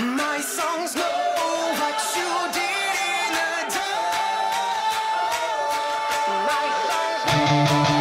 My songs know what you did. Thank you.